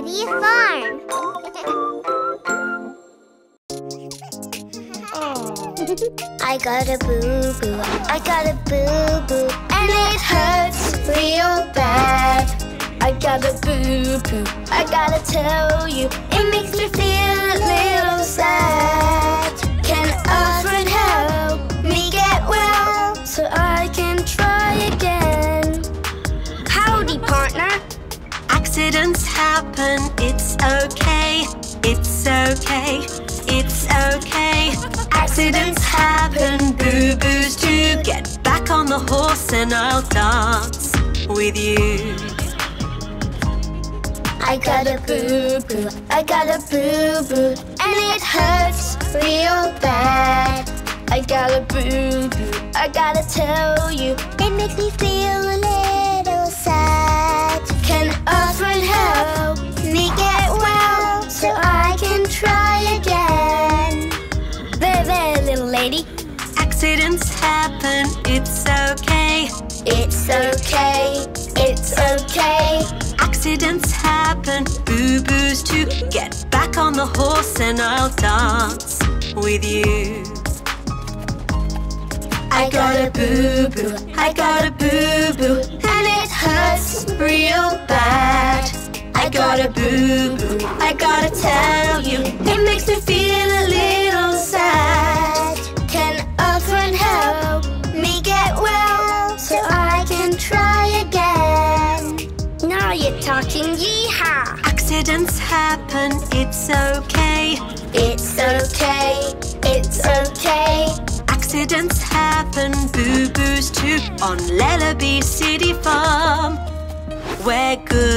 Lullaby Farm. I got a boo-boo, I got a boo-boo. And it hurts real bad. I got a boo-boo, I gotta tell you It happen, it's okay, it's okay, it's okay. Accidents happen, boo boos too. Get back on the horse and I'll dance with you. I got a boo-boo, I got a boo-boo And it hurts real bad I got a boo-boo, I gotta tell you It makes me feel a little lady Accidents happen, it's okay, It's okay, it's okay accidents happen, boo boos too. Get back on the horse and I'll dance with you. I got a boo-boo, I got a boo-boo And it hurts real bad I got a boo-boo, I got a tell you're talking, yeehaw Accidents happen, it's okay. It's okay, it's okay. Accidents happen, boo boos too, on Lullaby City Farm, where good